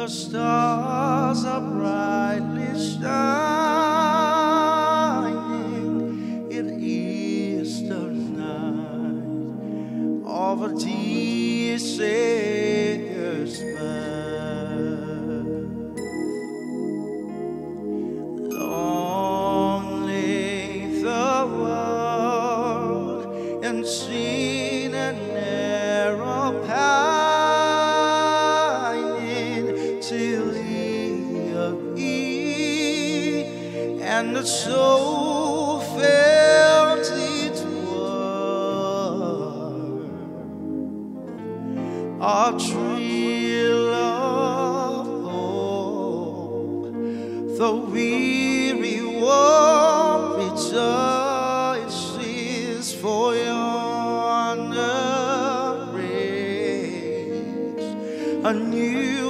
The stars are brightly shining. It is the night of a dear Savior's and the soul felt its worth. A thrill of hope, the weary world rejoices for yonder breaks a new